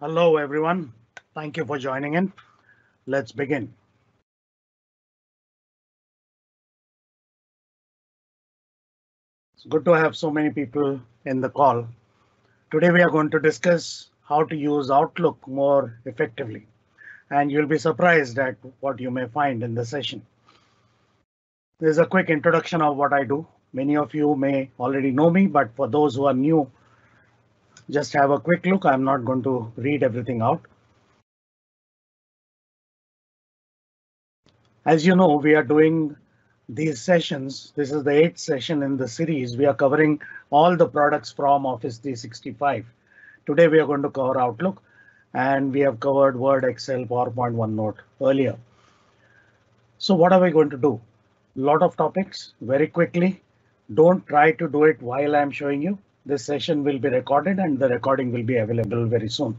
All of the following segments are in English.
Hello, everyone. Thank you for joining in. Let's begin. It's good to have so many people in the call. Today we are going to discuss how to use Outlook more effectively, and you'll be surprised at what you may find in the session. There's a quick introduction of what I do. Many of you may already know me, but for those who are new, just have a quick look. I'm not going to read everything out. As you know, we are doing these sessions. This is the eighth session in the series. We are covering all the products from Office 365. Today we are going to cover Outlook and we have covered Word, Excel, PowerPoint, OneNote earlier. So what are we going to do? Lot of topics very quickly. Don't try to do it while I'm showing you. This session will be recorded and the recording will be available very soon.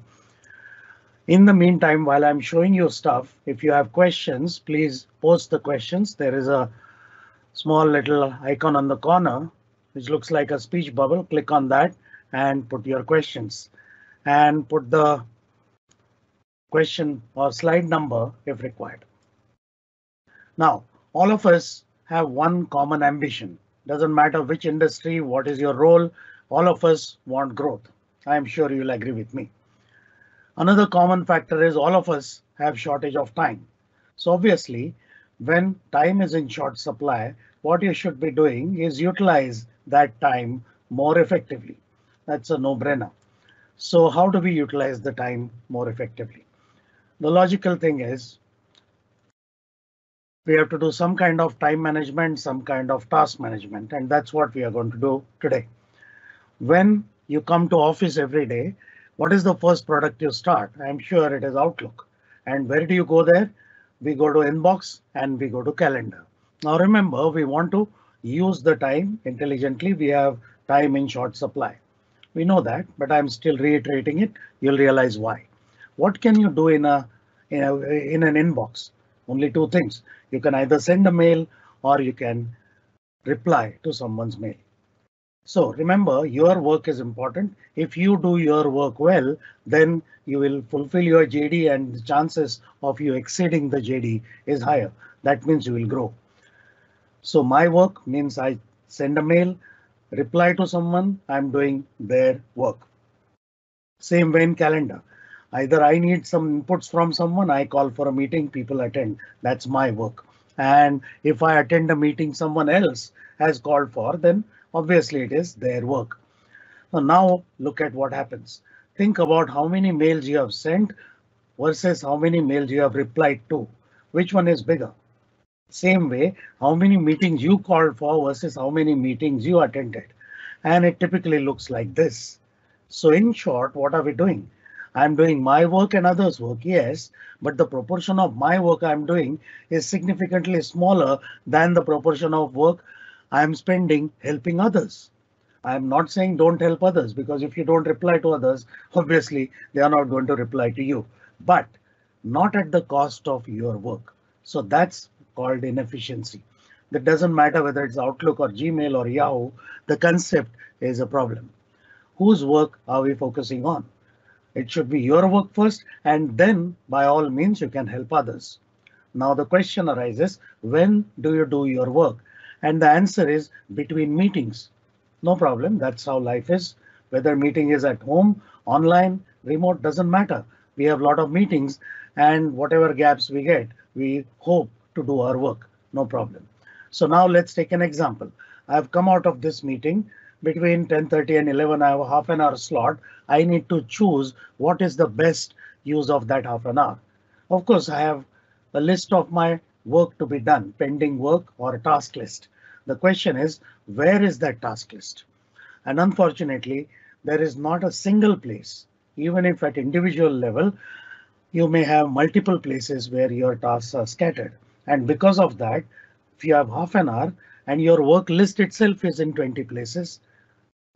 In the meantime, while I'm showing you stuff, if you have questions, please post the questions. There is a small little icon on the corner, which looks like a speech bubble. Click on that and put your questions and put the question or slide number if required. Now, all of us have one common ambition. Doesn't matter which industry, what is your role, all of us want growth. I am sure you'll agree with me. Another common factor is all of us have shortage of time. So obviously, when time is in short supply, what you should be doing is utilize that time more effectively. That's a no-brainer. So how do we utilize the time more effectively? The logical thing is we have to do some kind of time management, some kind of task management, and that's what we are going to do today when you come to office every day, what is the first product you start? I'm sure it is Outlook. And where do you go there? We go to inbox and we go to calendar. Now remember, we want to use the time intelligently. We have time in short supply. We know that, but I'm still reiterating it. You'll realize why. What can you do in a, in, a, in an inbox? Only two things. You can either send a mail or you can reply to someone's mail. So remember, your work is important. If you do your work well, then you will fulfill your JD and the chances of you exceeding the JD is higher. That means you will grow. So my work means I send a mail, reply to someone, I'm doing their work. Same way in calendar. Either I need some inputs from someone, I call for a meeting, people attend. That's my work. And if I attend a meeting someone else has called for, then Obviously, it is their work. So now look at what happens. Think about how many mails you have sent versus how many mails you have replied to. Which one is bigger? Same way, how many meetings you called for versus how many meetings you attended. And it typically looks like this. So in short, what are we doing? I'm doing my work and others work, yes, but the proportion of my work I'm doing is significantly smaller than the proportion of work I am spending helping others. I am not saying don't help others because if you don't reply to others, obviously they are not going to reply to you, but not at the cost of your work. So that's called inefficiency. That doesn't matter whether it's Outlook or Gmail or Yahoo, the concept is a problem. Whose work are we focusing on? It should be your work first, and then by all means you can help others. Now the question arises, when do you do your work? And the answer is between meetings. No problem. That's how life is. Whether meeting is at home, online, remote, doesn't matter. We have a lot of meetings and whatever gaps we get, we hope to do our work. No problem. So now let's take an example. I've come out of this meeting between 10:30 and 11. I have a half an hour slot. I need to choose what is the best use of that half an hour. Of course, I have a list of my work to be done, pending work or a task list. The question is, where is that task list? And unfortunately, there is not a single place, even if at individual level, you may have multiple places where your tasks are scattered. And because of that, if you have half an hour and your work list itself is in 20 places,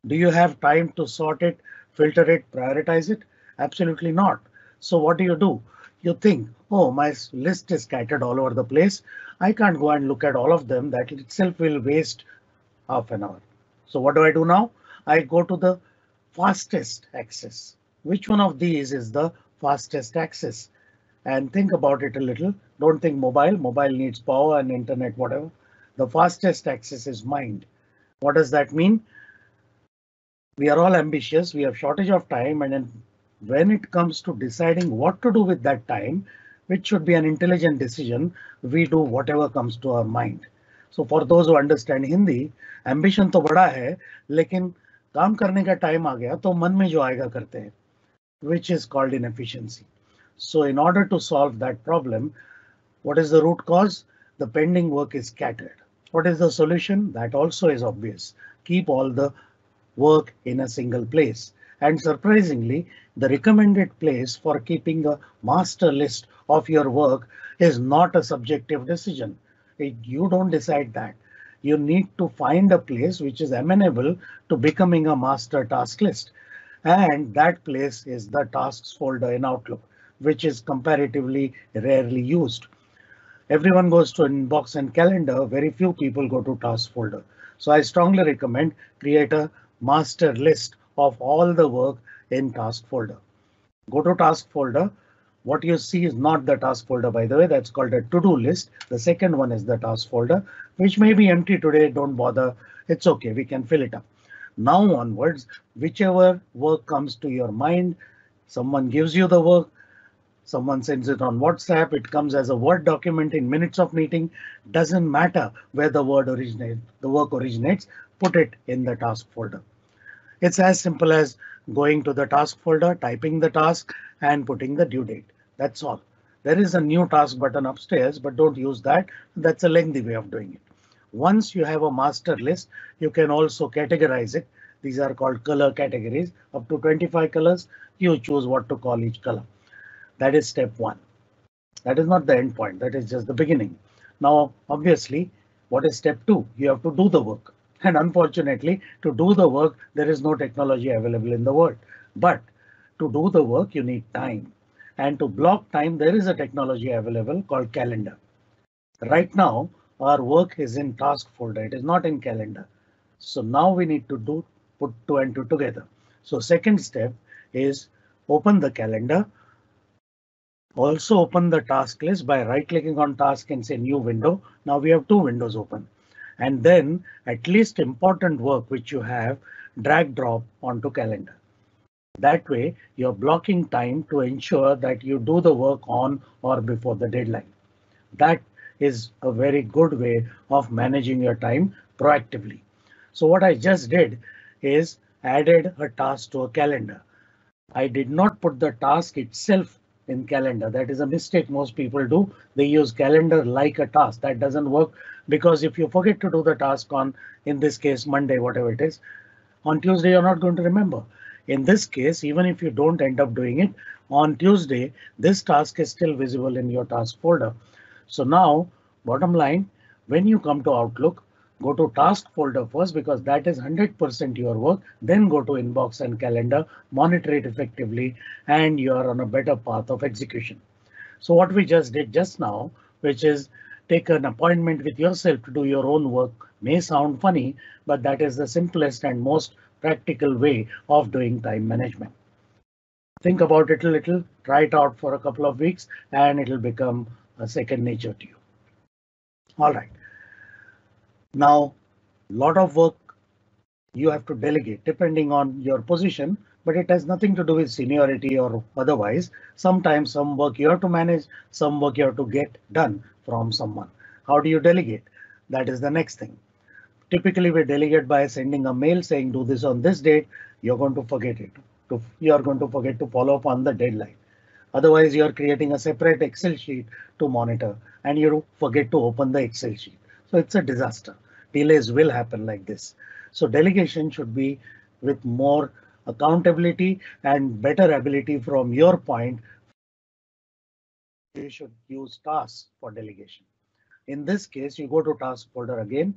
do you have time to sort it, filter it, prioritize it? Absolutely not. So what do you do? You think, oh, my list is scattered all over the place. I can't go and look at all of them. That itself will waste half an hour. So what do I do now? I go to the fastest access. which one of these is the fastest access? And think about it a little. Don't think mobile. Mobile needs power and internet, whatever. The fastest access is mind. What does that mean? We are all ambitious. We have shortage of time. And then when it comes to deciding what to do with that time, which should be an intelligent decision, we do whatever comes to our mind. So for those who understand Hindi, ambition तो बड़ा है, लेकिन काम करने का time आ गया तो मन में जो आएगा करते हैं, which is called inefficiency. So in order to solve that problem, what is the root cause? The pending work is scattered. What is the solution? That also is obvious. Keep all the work in a single place. And surprisingly, the recommended place for keeping a master list of your work is not a subjective decision. It, you don't decide that. You need to find a place which is amenable to becoming a master task list. And that place is the tasks folder in Outlook, which is comparatively rarely used. Everyone goes to inbox and calendar. Very few people go to task folder. So I strongly recommend create a master list of all the work in task folder. Go to task folder. What you see is not the task folder, by the way, that's called a to-do list. The second one is the task folder, which may be empty today. Don't bother. It's OK. We can fill it up. Now onwards, whichever work comes to your mind, someone gives you the work, someone sends it on WhatsApp, it comes as a Word document in minutes of meeting, doesn't matter where the word originates, the work originates, put it in the task folder. It's as simple as going to the task folder, typing the task and putting the due date. That's all. There is a new task button upstairs, but don't use that. That's a lengthy way of doing it. Once you have a master list, you can also categorize it. These are called color categories up to 25 colors. You choose what to call each color. That is step one. That is not the end point. That is just the beginning. Now, obviously, what is step two? You have to do the work. And unfortunately, to do the work, there is no technology available in the world. But to do the work, you need time. And to block time, there is a technology available called calendar. Right now, our work is in task folder. It is not in calendar. So now we need to do put two and two together. So second step is open the calendar. Also open the task list by right clicking on task and say new window. Now we have two windows open and then at least important work which you have drag drop onto calendar. That way you're blocking time to ensure that you do the work on or before the deadline. That is a very good way of managing your time proactively. So what I just did is added a task to a calendar. I did not put the task itself in calendar. That is a mistake most people do. They use calendar like a task. That doesn't work because if you forget to do the task on, in this case, Monday, whatever it is, on Tuesday, you're not going to remember. In this case, even if you don't end up doing it on Tuesday, this task is still visible in your task folder. So now, bottom line, when you come to Outlook, go to task folder first because that is 100% your work. Then go to inbox and calendar, monitor it effectively, and you are on a better path of execution. So what we just did just now, which is take an appointment with yourself to do your own work may sound funny, but that is the simplest and most practical way of doing time management. Think about it a little, try it out for a couple of weeks, and it'll become a second nature to you. All right. Now, lot of work you have to delegate depending on your position, but it has nothing to do with seniority or otherwise. Sometimes some work you have to manage, some work you have to get done from someone. How do you delegate? That is the next thing. Typically, we delegate by sending a mail saying do this on this date. You're going to forget it. You're going to forget to follow up on the deadline. Otherwise, you're creating a separate Excel sheet to monitor and you forget to open the Excel sheet. So it's a disaster. Delays will happen like this. So delegation should be with more accountability and better ability from your point. You should use tasks for delegation. In this case, you go to task folder again,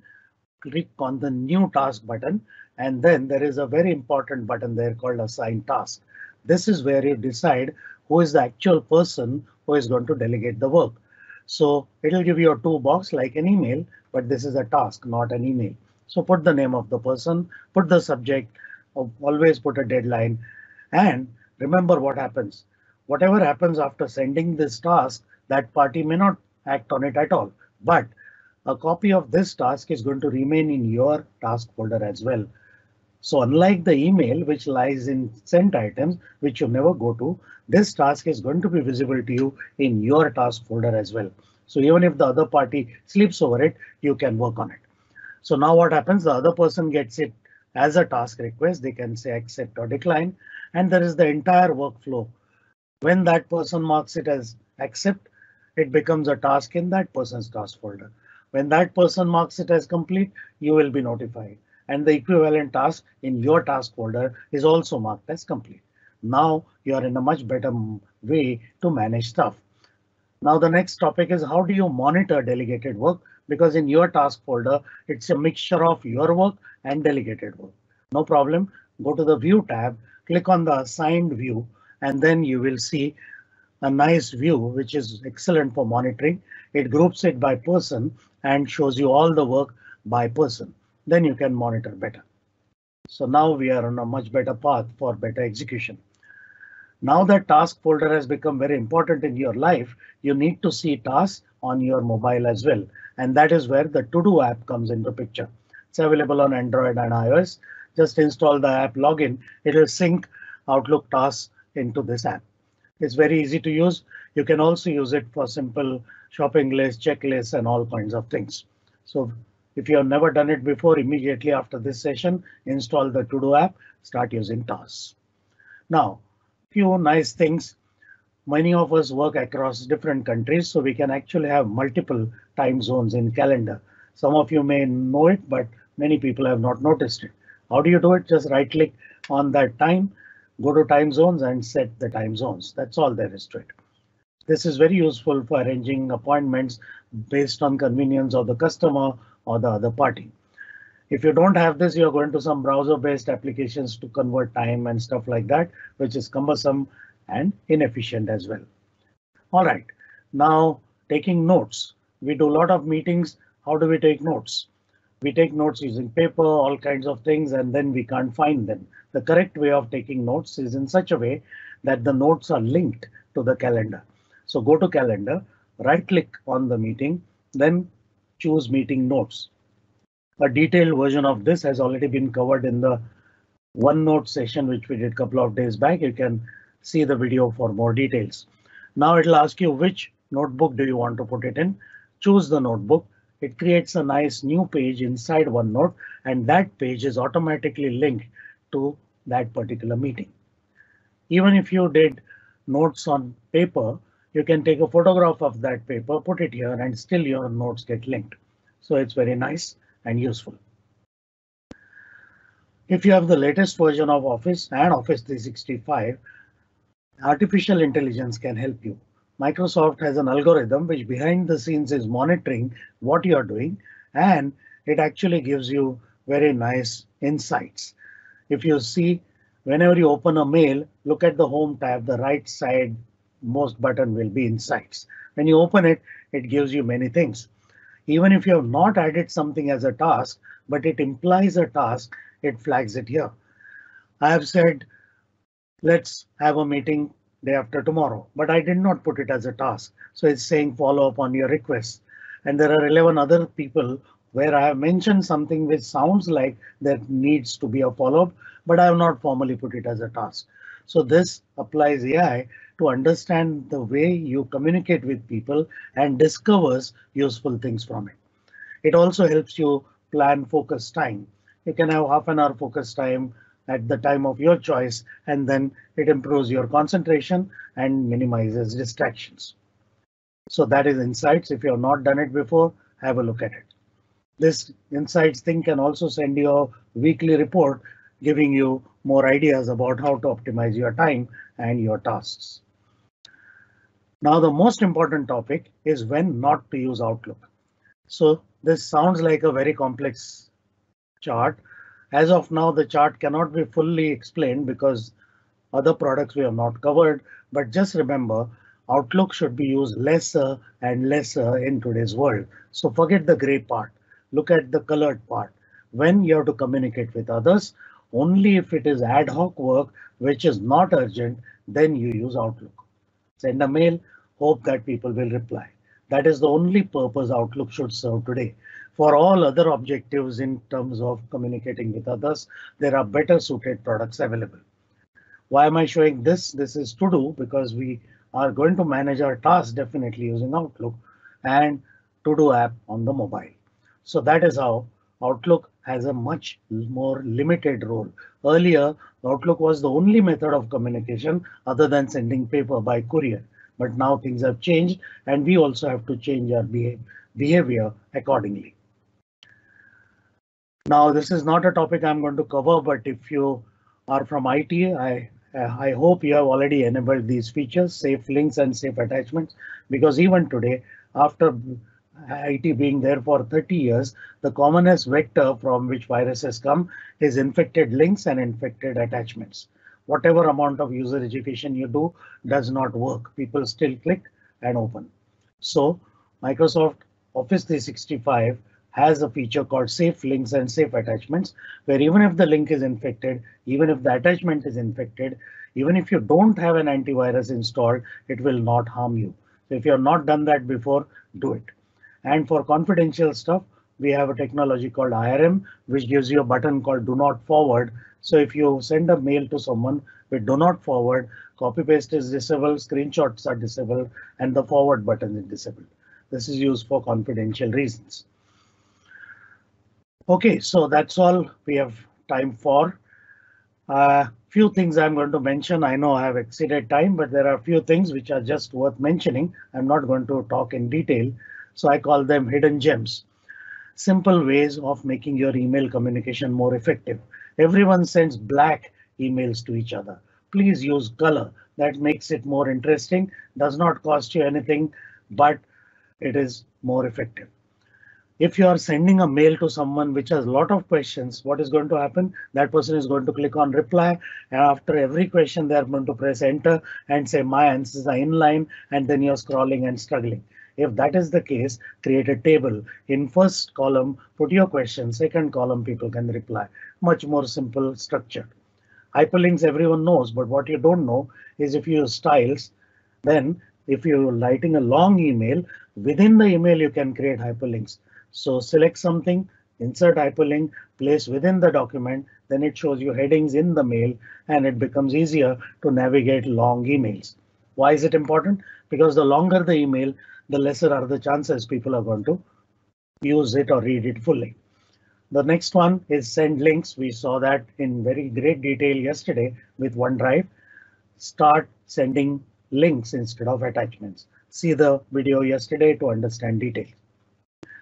click on the new task button, and then there is a very important button there called assign task. This is where you decide who is the actual person who is going to delegate the work. So it'll give you a to box like an email, but this is a task, not an email. So put the name of the person, put the subject, uh, always put a deadline, and remember what happens. Whatever happens after sending this task, that party may not act on it at all, but a copy of this task is going to remain in your task folder as well. So unlike the email which lies in sent items, which you never go to, this task is going to be visible to you in your task folder as well. So even if the other party sleeps over it, you can work on it. So now what happens? The other person gets it as a task request. They can say accept or decline. And there is the entire workflow. When that person marks it as accept, it becomes a task in that person's task folder. When that person marks it as complete, you will be notified. And the equivalent task in your task folder is also marked as complete. Now you are in a much better way to manage stuff. Now the next topic is how do you monitor delegated work? Because in your task folder, it's a mixture of your work and delegated work. No problem. Go to the view tab, click on the assigned view, and then you will see a nice view, which is excellent for monitoring. It groups it by person and shows you all the work by person. Then you can monitor better. So now we are on a much better path for better execution. Now that task folder has become very important in your life, you need to see tasks on your mobile as well. And that is where the to-do app comes into picture. It's available on Android and iOS. Just install the app, login. It will sync Outlook tasks into this app. It's very easy to use. You can also use it for simple shopping list, checklist, and all kinds of things. So if you have never done it before, immediately after this session, install the To-Do app, start using tasks. Now, few nice things. Many of us work across different countries, so we can actually have multiple time zones in calendar. Some of you may know it, but many people have not noticed it. How do you do it? Just right click on that time go to time zones and set the time zones. That's all there is to it. This is very useful for arranging appointments based on convenience of the customer or the other party. If you don't have this, you're going to some browser based applications to convert time and stuff like that, which is cumbersome and inefficient as well. All right, now taking notes. We do a lot of meetings. How do we take notes? We take notes using paper, all kinds of things, and then we can't find them. The correct way of taking notes is in such a way that the notes are linked to the calendar. So go to calendar, right click on the meeting, then choose meeting notes. A detailed version of this has already been covered in the OneNote session, which we did a couple of days back. You can see the video for more details. Now it'll ask you which notebook do you want to put it in. Choose the notebook. It creates a nice new page inside OneNote, and that page is automatically linked to that particular meeting. Even if you did notes on paper, you can take a photograph of that paper, put it here, and still your notes get linked. So it's very nice and useful. If you have the latest version of Office and Office 365, artificial intelligence can help you. Microsoft has an algorithm which behind the scenes is monitoring what you are doing and it actually gives you very nice insights. If you see, whenever you open a mail, look at the home tab, the right side most button will be insights. When you open it, it gives you many things. Even if you have not added something as a task, but it implies a task, it flags it here. I have said, let's have a meeting day after tomorrow, but I did not put it as a task. So it's saying follow up on your request. And there are 11 other people where I have mentioned something which sounds like there needs to be a follow-up, but I have not formally put it as a task. So this applies AI to understand the way you communicate with people and discovers useful things from it. It also helps you plan focus time. You can have half an hour focus time at the time of your choice, and then it improves your concentration and minimizes distractions. So that is insights. If you have not done it before, have a look at it. This insights thing can also send you a weekly report giving you more ideas about how to optimize your time and your tasks. Now, the most important topic is when not to use Outlook. So this sounds like a very complex chart. As of now, the chart cannot be fully explained because other products we have not covered. But just remember, Outlook should be used lesser and lesser in today's world. So forget the gray part look at the colored part. When you have to communicate with others Only if it is ad hoc work, which is not urgent, then you use Outlook. Send a mail, hope that people will reply. That is the only purpose Outlook should serve today. For all other objectives in terms of communicating with others, there are better suited products available. Why am I showing this? This is to do because we are going to manage our tasks definitely using Outlook and to do app on the mobile. So that is how Outlook has a much more limited role. Earlier, Outlook was the only method of communication other than sending paper by courier. But now things have changed and we also have to change our behavior accordingly. Now, this is not a topic I'm going to cover, but if you are from IT, I, I hope you have already enabled these features, safe links and safe attachments, because even today, after IT being there for 30 years, the commonest vector from which viruses come is infected links and infected attachments. Whatever amount of user education you do does not work. People still click and open. So Microsoft Office 365 has a feature called safe links and safe attachments, where even if the link is infected, even if the attachment is infected, even if you don't have an antivirus installed, it will not harm you. So if you have not done that before, do it. And for confidential stuff, we have a technology called IRM, which gives you a button called do not forward. So if you send a mail to someone with do not forward, copy paste is disabled, screenshots are disabled, and the forward button is disabled. This is used for confidential reasons. OK, so that's all we have time for. Uh, few things I'm going to mention. I know I have exceeded time, but there are a few things which are just worth mentioning. I'm not going to talk in detail. So I call them hidden gems. Simple ways of making your email communication more effective. Everyone sends black emails to each other. Please use color. That makes it more interesting, does not cost you anything, but it is more effective. If you are sending a mail to someone which has a lot of questions, what is going to happen? That person is going to click on reply and after every question, they are going to press enter and say my answers are in line and then you're scrolling and struggling. If that is the case, create a table. In first column, put your question. Second column, people can reply. Much more simple structure. Hyperlinks everyone knows, but what you don't know is if you use styles, then if you're writing a long email, within the email you can create hyperlinks. So select something, insert hyperlink, place within the document, then it shows you headings in the mail and it becomes easier to navigate long emails. Why is it important? Because the longer the email, the lesser are the chances people are going to use it or read it fully. The next one is send links. We saw that in very great detail yesterday with OneDrive. Start sending links instead of attachments. See the video yesterday to understand details.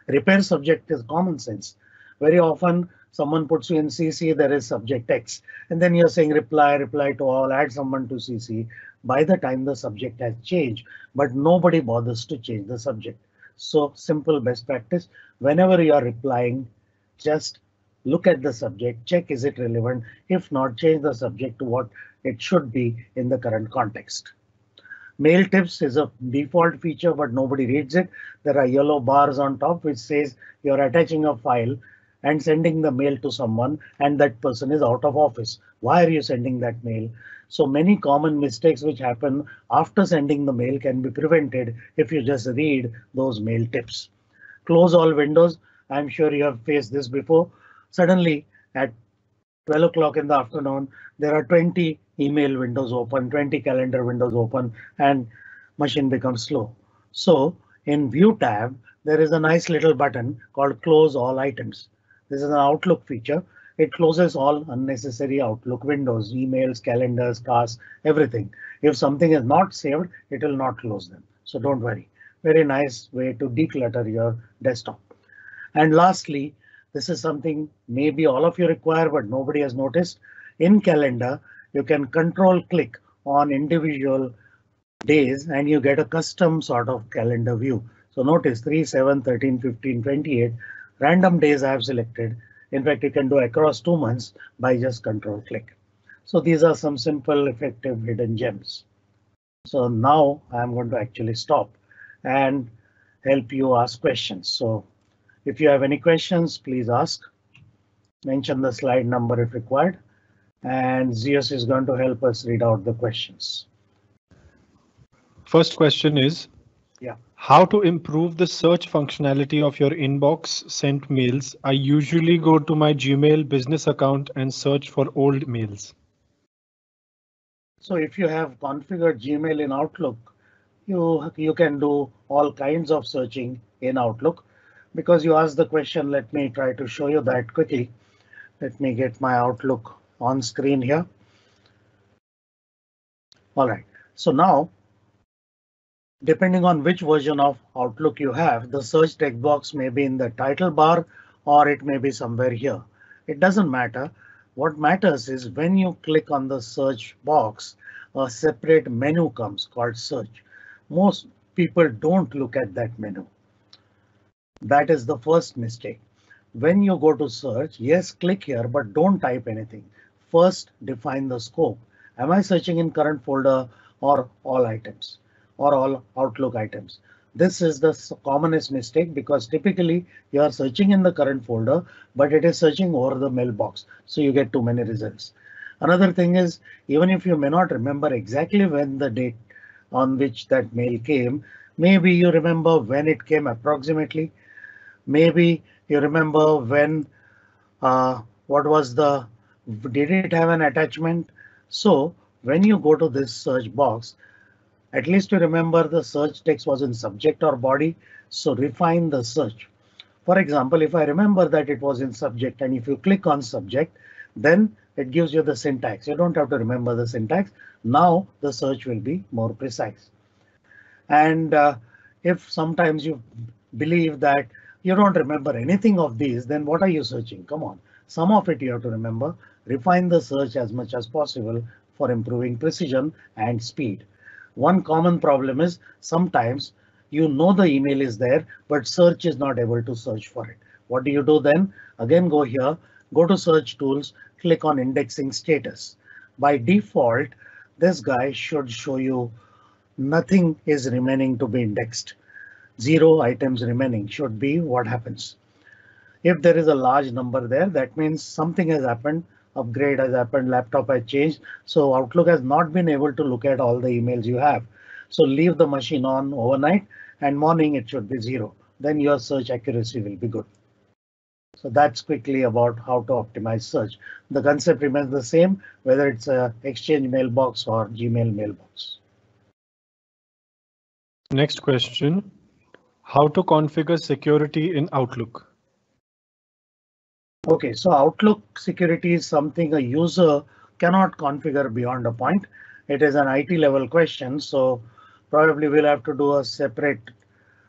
Repair subject is common sense. Very often someone puts you in CC, there is subject X, and then you're saying reply, reply to all, add someone to CC by the time the subject has changed, but nobody bothers to change the subject. So simple best practice, whenever you are replying, just look at the subject, check is it relevant. If not, change the subject to what it should be in the current context. Mail tips is a default feature, but nobody reads it. There are yellow bars on top which says you're attaching a file and sending the mail to someone and that person is out of office. Why are you sending that mail? So many common mistakes which happen after sending the mail can be prevented if you just read those mail tips. Close all windows. I'm sure you have faced this before. Suddenly at 12 o'clock in the afternoon, there are 20 email windows open, 20 calendar windows open, and machine becomes slow. So in view tab, there is a nice little button called close all items. This is an Outlook feature it closes all unnecessary Outlook windows, emails, calendars, tasks, everything. If something is not saved, it will not close them. So don't worry. Very nice way to declutter your desktop. And lastly, this is something maybe all of you require, but nobody has noticed. In calendar, you can control click on individual days and you get a custom sort of calendar view. So notice 3, 7, 13, 15, 28 random days I have selected in fact, you can do across two months by just control click. So these are some simple, effective hidden gems. So now I'm going to actually stop and help you ask questions. So if you have any questions, please ask. Mention the slide number if required, and Zeus is going to help us read out the questions. First question is, Yeah. How to improve the search functionality of your inbox sent mails? I usually go to my Gmail business account and search for old mails. So if you have configured Gmail in Outlook, you, you can do all kinds of searching in Outlook. Because you asked the question, let me try to show you that quickly. Let me get my Outlook on screen here. All right, so now depending on which version of Outlook you have, the search text box may be in the title bar or it may be somewhere here. It doesn't matter. What matters is when you click on the search box, a separate menu comes called search. Most people don't look at that menu. That is the first mistake. When you go to search, yes, click here, but don't type anything. First, define the scope. Am I searching in current folder or all items or all Outlook items? This is the commonest mistake because typically you are searching in the current folder, but it is searching over the mailbox. So you get too many results. Another thing is, even if you may not remember exactly when the date on which that mail came, maybe you remember when it came approximately. Maybe you remember when, uh, what was the, did it have an attachment? So when you go to this search box, at least you remember the search text was in subject or body. So refine the search. For example, if I remember that it was in subject and if you click on subject, then it gives you the syntax. You don't have to remember the syntax. Now the search will be more precise. And uh, if sometimes you believe that you don't remember anything of these, then what are you searching? Come on, some of it you have to remember. Refine the search as much as possible for improving precision and speed. One common problem is sometimes you know the email is there, but search is not able to search for it. What do you do then? Again, go here, go to search tools, click on indexing status. By default, this guy should show you nothing is remaining to be indexed. Zero items remaining should be what happens. If there is a large number there, that means something has happened upgrade has happened, laptop has changed. So Outlook has not been able to look at all the emails you have. So leave the machine on overnight and morning it should be zero. Then your search accuracy will be good. So that's quickly about how to optimize search. The concept remains the same, whether it's a Exchange mailbox or Gmail mailbox. Next question. How to configure security in Outlook? OK, so Outlook security is something a user cannot configure beyond a point. It is an IT level question, so probably we'll have to do a separate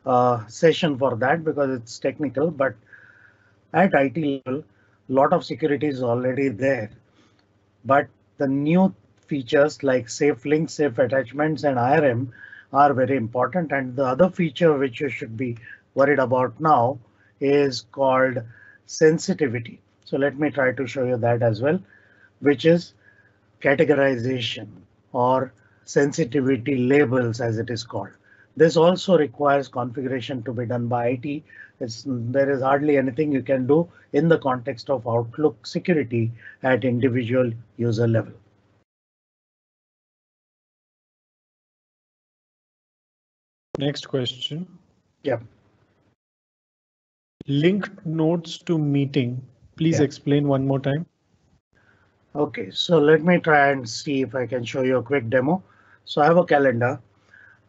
uh, session for that because it's technical. But at IT level, lot of security is already there. But the new features like safe links, safe attachments and IRM are very important. And the other feature which you should be worried about now is called sensitivity. So let me try to show you that as well, which is categorization or sensitivity labels as it is called. This also requires configuration to be done by IT. It's, there is hardly anything you can do in the context of Outlook security at individual user level. Next question. Yep. Linked notes to meeting. Please Yeah. explain one more time. OK, so let me try and see if I can show you a quick demo. So I have a calendar.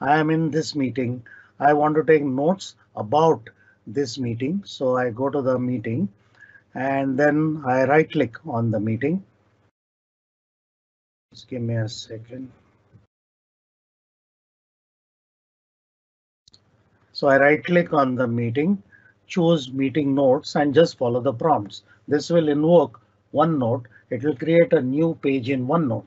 I am in this meeting. I want to take notes about this meeting. So I go to the meeting and then I right click on the meeting. Just give me a second. So I right click on the meeting, choose meeting notes and just follow the prompts. This will invoke OneNote. It will create a new page in OneNote.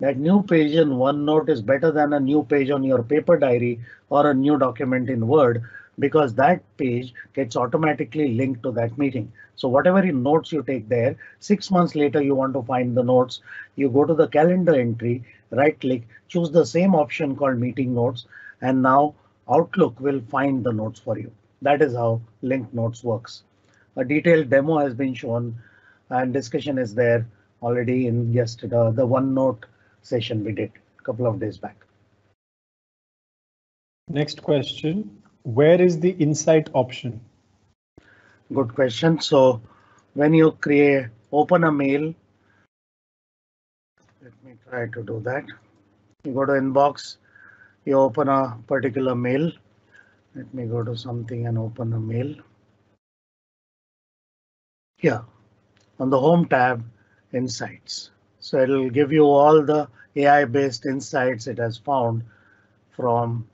That new page in OneNote is better than a new page on your paper diary or a new document in Word because that page gets automatically linked to that meeting. So whatever notes you take there, six months later you want to find the notes, you go to the calendar entry, right click, choose the same option called meeting notes, and now Outlook will find the notes for you. That is how linked notes works. A detailed demo has been shown and discussion is there already in yesterday, the OneNote session we did a couple of days back. Next question. Where is the insight option? Good question. So when you create, open a mail, let me try to do that. You go to inbox, you open a particular mail. Let me go to something and open a mail. Here on the home tab, insights. So it'll give you all the AI based insights it has found from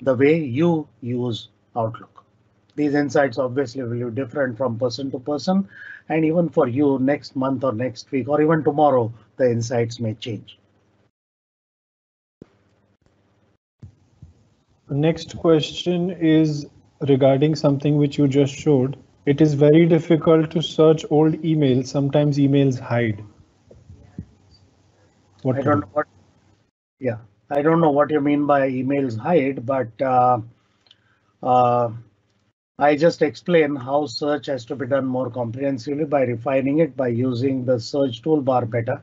the way you use Outlook. These insights obviously will be different from person to person and even for you next month or next week or even tomorrow, the insights may change. Next question is regarding something which you just showed. It is very difficult to search old emails. Sometimes emails hide. What I don't know what. Yeah, I don't know what you mean by emails hide, but uh, uh, I just explain how search has to be done more comprehensively by refining it by using the search toolbar better.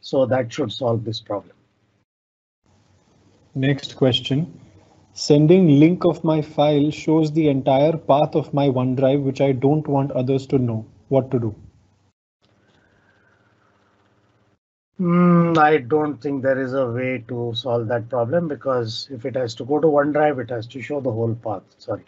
So that should solve this problem. Next question. Sending link of my file shows the entire path of my OneDrive, which I don't want others to know what to do. Mm, I don't think there is a way to solve that problem because if it has to go to OneDrive, it has to show the whole path. Sorry.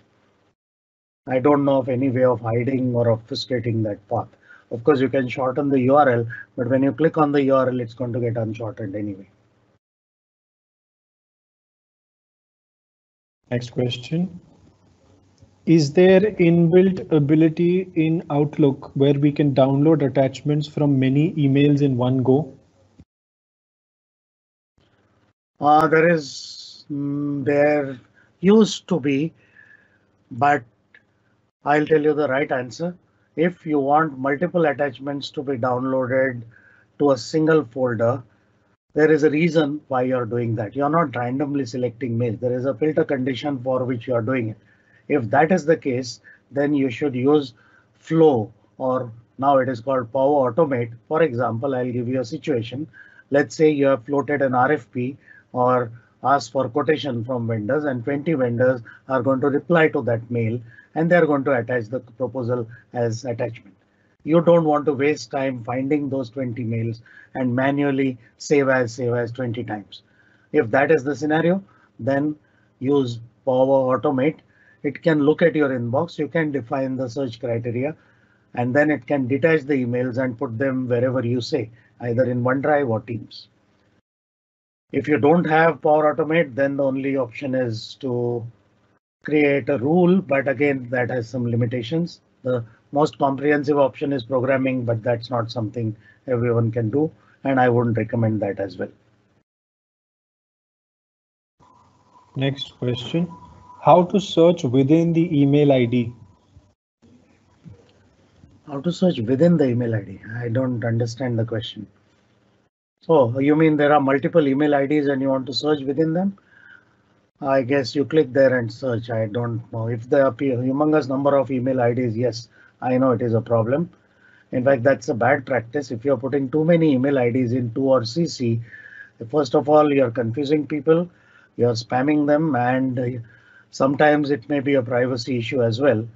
I don't know of any way of hiding or obfuscating that path. Of course, you can shorten the URL, but when you click on the URL, it's going to get unshortened anyway. Next question. Is there inbuilt ability in Outlook where we can download attachments from many emails in one go? Uh, there is, mm, there used to be, but I'll tell you the right answer. If you want multiple attachments to be downloaded to a single folder, there is a reason why you're doing that. You're not randomly selecting mail. There is a filter condition for which you are doing it. If that is the case, then you should use flow or now it is called Power Automate. For example, I'll give you a situation. Let's say you have floated an RFP or asked for quotation from vendors and 20 vendors are going to reply to that mail and they're going to attach the proposal as attachment. You don't want to waste time finding those 20 mails and manually save as save as 20 times. If that is the scenario, then use Power Automate. It can look at your inbox. You can define the search criteria and then it can detach the emails and put them wherever you say, either in OneDrive or Teams. If you don't have Power Automate, then the only option is to create a rule, but again, that has some limitations. The most comprehensive option is programming, but that's not something everyone can do, and I wouldn't recommend that as well. Next question. How to search within the email ID? How to search within the email ID? I don't understand the question. So you mean there are multiple email IDs and you want to search within them? I guess you click there and search. I don't know if there appear humongous number of email IDs. Yes, I know it is a problem. In fact, that's a bad practice. If you're putting too many email IDs in into or CC, first of all, you're confusing people, you're spamming them, and uh, sometimes it may be a privacy issue as well.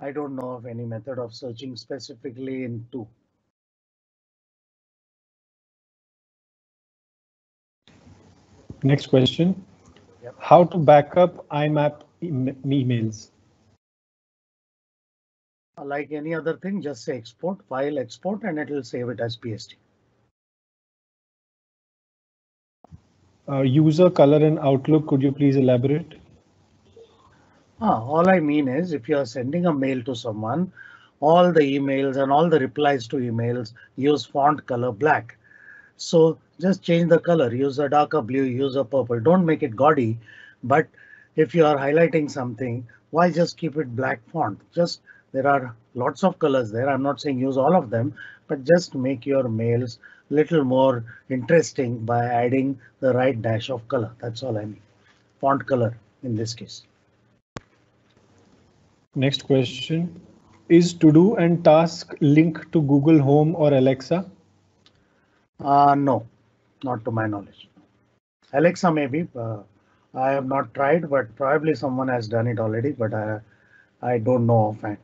I don't know of any method of searching specifically in to. Next question. Yep. How to backup IMAP emails? Like any other thing, just say export, file export, and it will save it as PST. Uh, user color in Outlook, could you please elaborate? Ah, all I mean is if you are sending a mail to someone, all the emails and all the replies to emails use font color black. So just change the color, use a darker blue, use a purple. Don't make it gaudy. But if you are highlighting something, why just keep it black font? Just there are lots of colors there. I'm not saying use all of them, but just make your mails little more interesting by adding the right dash of color. That's all I mean. Font color in this case. Next question. Is to do and task link to Google Home or Alexa? Uh, no, not to my knowledge. Alexa maybe. Uh, I have not tried, but probably someone has done it already, but I, I don't know offhand.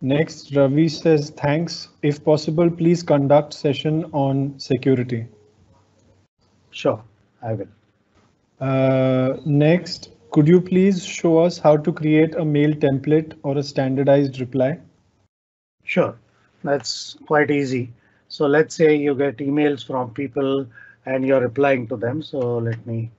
Next, Ravi says, thanks. If possible, please conduct session on security. Sure, I will. Uh, next, could you please show us how to create a mail template or a standardized reply? Sure, that's quite easy. So let's say you get emails from people and you're replying to them. So let me.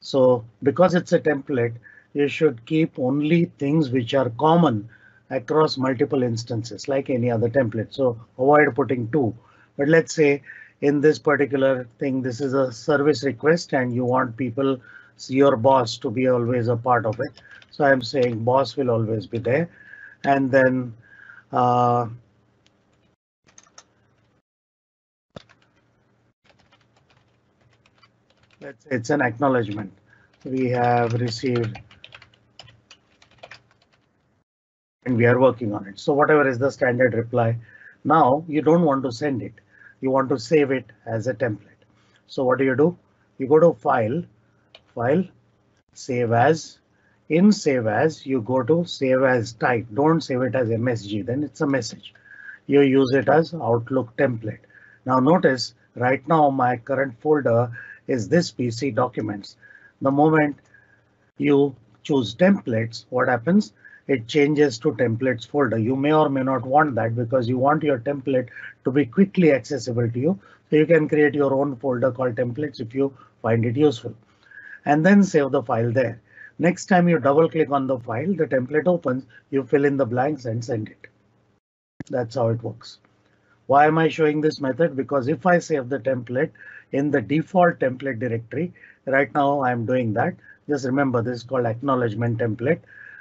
So because it's a template, you should keep only things which are common across multiple instances like any other template. So avoid putting to. But let's say in this particular thing, this is a service request and you want people, your boss to be always a part of it. So I'm saying boss will always be there. And then uh, let's it's an acknowledgement. We have received and we are working on it. So whatever is the standard reply, now you don't want to send it. You want to save it as a template. So what do you do? You go to file, file, save as. In save as, you go to save as type. Don't save it as MSG, then it's a message. You use it as Outlook template. Now notice right now my current folder is this PC documents. The moment you choose templates, what happens? It changes to templates folder. You may or may not want that because you want your template to be quickly accessible to you. So you can create your own folder called templates if you find it useful and then save the file there. Next time you double click on the file, the template opens, you fill in the blanks and send it. That's how it works. Why am I showing this method? Because if I save the template in the default template directory, right now I'm doing that. Just remember this is called acknowledgement template.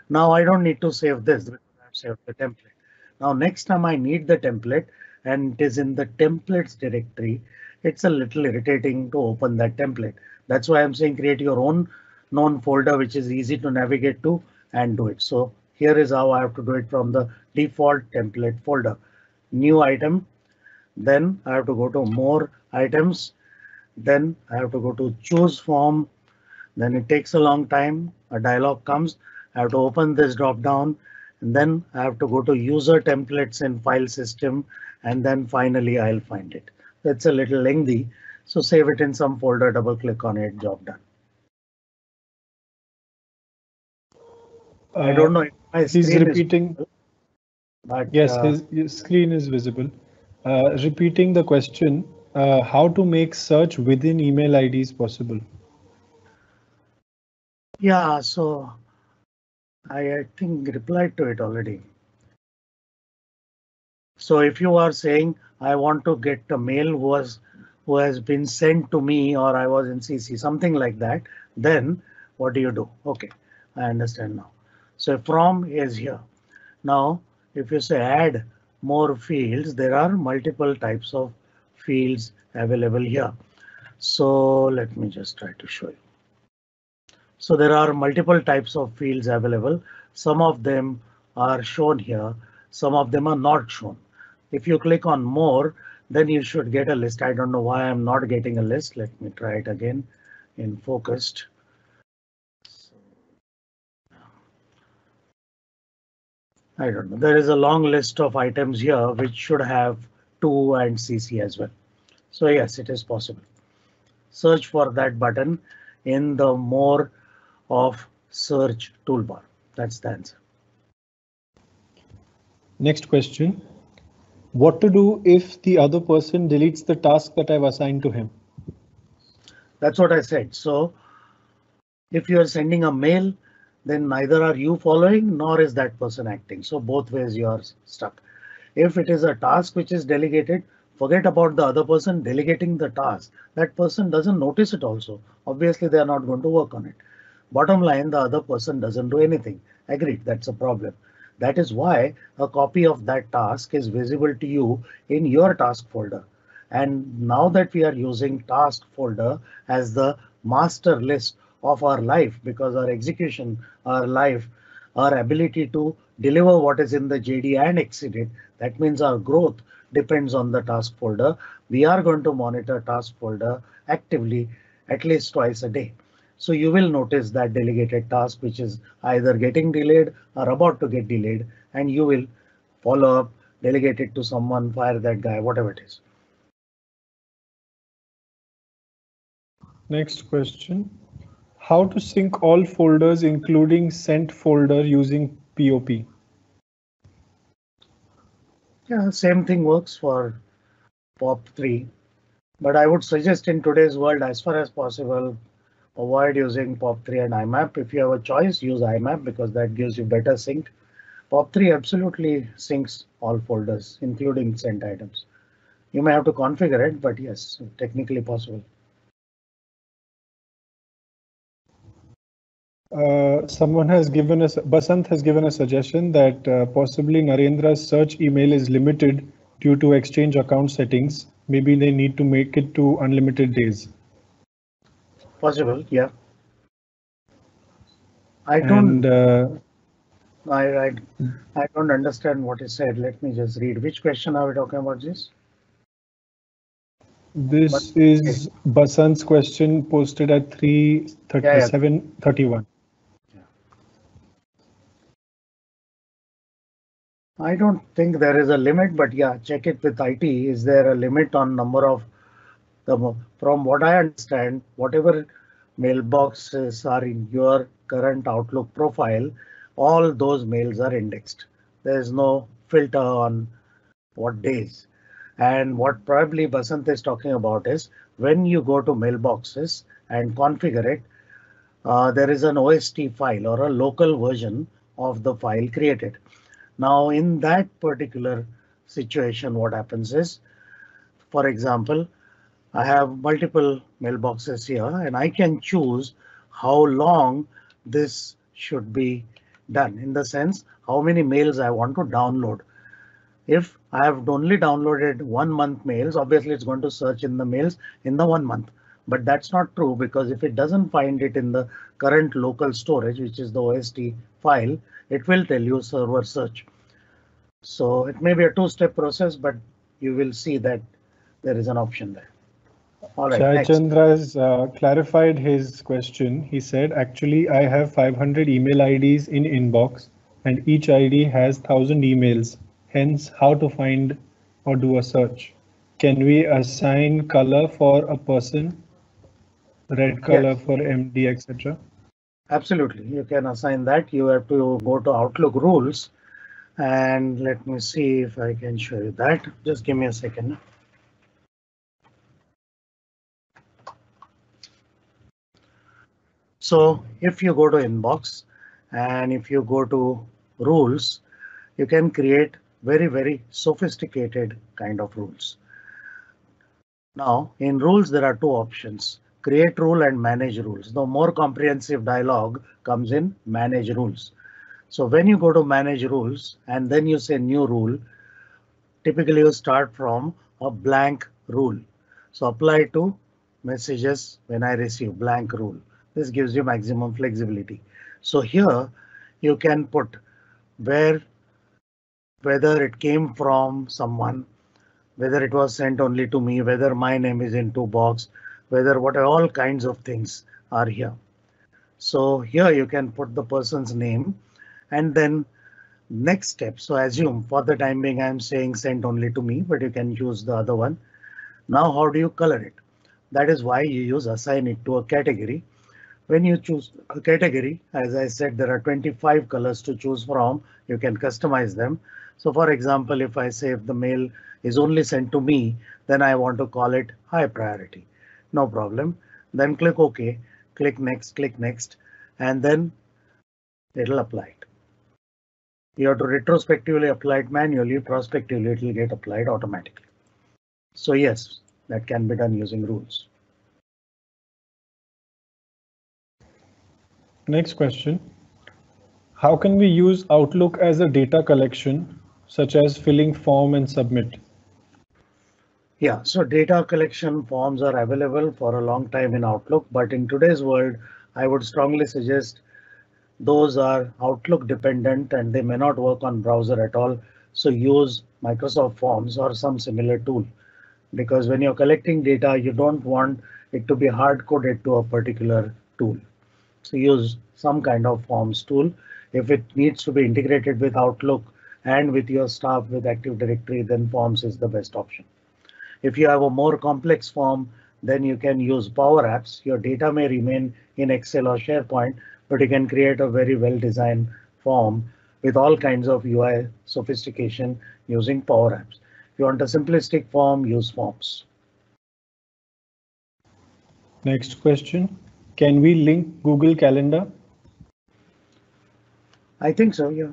Now I don't need to save this because I've saved the template. Now next time I need the template and it is in the templates directory, it's a little irritating to open that template. That's why I'm saying create your own known folder which is easy to navigate to and do it. So here is how I have to do it from the default template folder. New item, then I have to go to more items, then I have to go to choose form, then it takes a long time, a dialog comes, I have to open this drop down and then I have to go to user templates in file system and then finally I'll find it. That's a little lengthy, so save it in some folder, double click on it, job done. I don't know if my He's repeating. visible, But Yes, uh, his, his screen is visible. Uh, repeating the question, uh, how to make search within email IDs possible? Yeah, so I, I think replied to it already. So if you are saying I want to get a mail who was who has been sent to me or I was in CC, something like that, then what do you do? OK, I understand now. So from is here. Now, if you say add more fields, there are multiple types of fields available here. So let me just try to show you. So there are multiple types of fields available. Some of them are shown here. Some of them are not shown. If you click on more, then you should get a list. I don't know why I'm not getting a list. Let me try it again in focused. I don't know. There is a long list of items here which should have to and CC as well. So yes, it is possible. Search for that button in the more of search toolbar. That's the answer. Next question. What to do if the other person deletes the task that I've assigned to him? That's what I said. So if you are sending a mail, then neither are you following nor is that person acting. So both ways you are stuck. If it is a task which is delegated, forget about the other person delegating the task. That person doesn't notice it also. Obviously, they are not going to work on it. Bottom line, the other person doesn't do anything. Agreed, that's a problem. That is why a copy of that task is visible to you in your task folder. And now that we are using task folder as the master list of our life because our execution, our life, our ability to deliver what is in the JD and exceed it, that means our growth depends on the task folder. We are going to monitor task folder actively at least twice a day. So you will notice that delegated task which is either getting delayed or about to get delayed and you will follow up, delegate it to someone, fire that guy, whatever it is. Next question. How to sync all folders including sent folder using POP? Yeah, same thing works for POP3. But I would suggest in today's world, as far as possible, avoid using POP3 and IMAP. If you have a choice, use IMAP because that gives you better sync. POP3 absolutely syncs all folders, including sent items. You may have to configure it, but yes, technically possible. Uh, someone has given us, Basant has given a suggestion that uh, possibly Narendra's search email is limited due to exchange account settings. Maybe they need to make it to unlimited days. Possible, yeah. I don't. And, uh, I, I I don't understand what he said. Let me just read. Which question are we talking about? This. this is Basant's question posted at 337 31. I don't think there is a limit, but yeah, check it with IT. Is there a limit on number of the, from what I understand, whatever mailboxes are in your current Outlook profile, all those mails are indexed. There is no filter on what days. And what probably Basant is talking about is when you go to mailboxes and configure it, uh, there is an OST file or a local version of the file created. Now, in that particular situation, what happens is, for example, I have multiple mailboxes here and I can choose how long this should be done in the sense how many mails I want to download. If I have only downloaded one month mails, obviously it's going to search in the mails in the one month. But that's not true because if it doesn't find it in the current local storage, which is the OST file, it will tell you server search. So it may be a two-step process, but you will see that there is an option there. All right, next. Chandra has uh, clarified his question. He said, actually, I have 500 email IDs in inbox and each ID has 1000 emails. Hence, how to find or do a search? Can we assign color for a person? Red color Yes. for MD, etc. Absolutely, you can assign that. You have to go to Outlook rules. And let me see if I can show you that. Just give me a second. So if you go to inbox and if you go to rules, you can create very, very sophisticated kind of rules. Now in rules, there are two options, create rule and manage rules. The more comprehensive dialog comes in manage rules. So when you go to manage rules and then you say new rule, typically you start from a blank rule. So apply to messages when I receive blank rule. This gives you maximum flexibility. So here you can put where whether it came from someone, whether it was sent only to me, whether my name is in to box, whether what all kinds of things are here. So here you can put the person's name and then next step. So assume for the time being, I'm saying sent only to me, but you can use the other one. Now, how do you color it? That is why you use assign it to a category. When you choose a category, as I said, there are 25 colors to choose from. You can customize them. So for example, if I say if the mail is only sent to me, then I want to call it high priority. No problem. Then click OK, click next, click next, and then it'll apply it. You have to retrospectively apply it manually, prospectively it will get applied automatically. So yes, that can be done using rules. Next question. How can we use Outlook as a data collection, such as filling form and submit? Yeah, so data collection forms are available for a long time in Outlook, but in today's world, I would strongly suggest those are Outlook dependent and they may not work on browser at all. So use Microsoft Forms or some similar tool because when you're collecting data, you don't want it to be hard coded to a particular tool. So use some kind of forms tool. If it needs to be integrated with Outlook and with your staff with Active Directory, then Forms is the best option. If you have a more complex form, then you can use Power Apps. Your data may remain in Excel or SharePoint, but you can create a very well designed form with all kinds of UI sophistication using Power Apps. If you want a simplistic form, use forms. Next question. Can we link Google Calendar? I think so, yeah.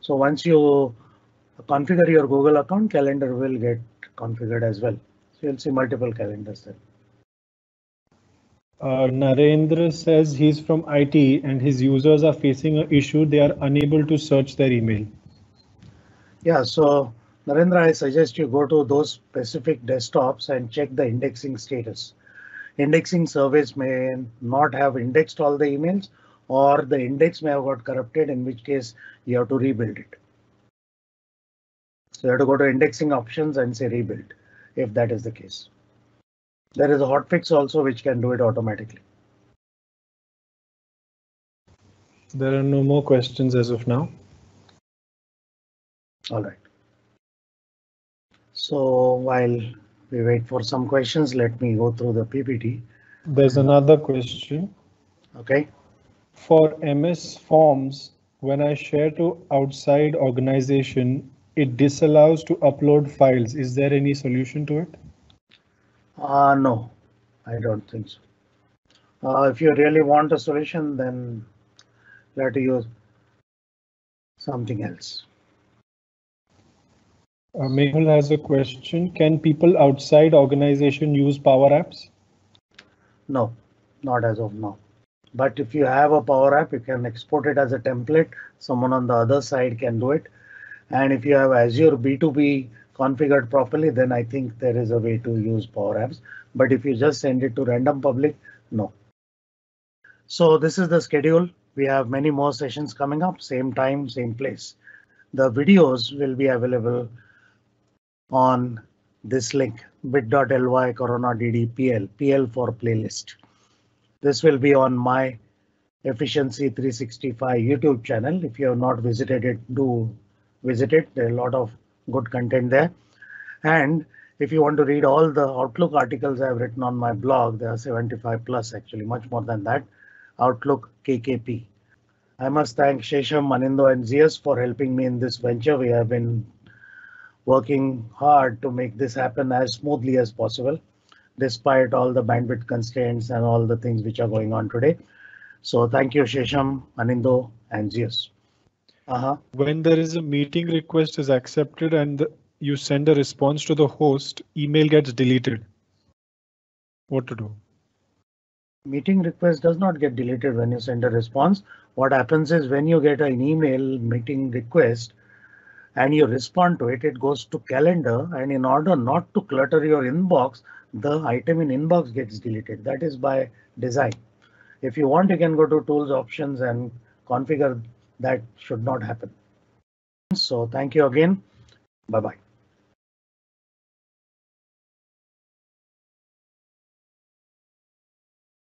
So once you configure your Google account, Calendar will get configured as well. So you'll see multiple calendars there. Uh, Narendra says he's from IT and his users are facing an issue. They are unable to search their email. Yeah, so Narendra, I suggest you go to those specific desktops and check the indexing status. Indexing service may not have indexed all the emails or the index may have got corrupted, in which case you have to rebuild it. So you have to go to indexing options and say rebuild if that is the case. There is a hotfix also which can do it automatically. There are no more questions as of now. All right. So while we wait for some questions, let me go through the PPT. There's another question. Okay. For MS Forms, when I share to outside organization, it disallows to upload files. Is there any solution to it? Uh, no, I don't think so. Uh, if you really want a solution, then let use something else. Uh, Mehul has a question. Can people outside organization use Power Apps? No, not as of now. But if you have a Power App, you can export it as a template. Someone on the other side can do it. And if you have Azure B2B configured properly, then I think there is a way to use Power Apps. But if you just send it to random public, no. So this is the schedule. We have many more sessions coming up, same time, same place. The videos will be available on this link bit.ly corona ddpl pl for playlist. This will be on my efficiency 365 YouTube channel. If you have not visited it, do visit it. There are a lot of good content there. And if you want to read all the Outlook articles I've written on my blog, there are 75 plus actually, much more than that. Outlook KKP. I must thank Shesham, Manindo and Zias for helping me in this venture. We have been working hard to make this happen as smoothly as possible, despite all the bandwidth constraints and all the things which are going on today. So thank you, Shesham, Manindo and Zias. Uh-huh. When there is a meeting request is accepted and you send a response to the host, email gets deleted. What to do? Meeting request does not get deleted when you send a response. What happens is when you get an email meeting request and you respond to it, it goes to calendar and in order not to clutter your inbox, the item in inbox gets deleted. That is by design. If you want, you can go to tools options and configure that should not happen. So thank you again. Bye bye.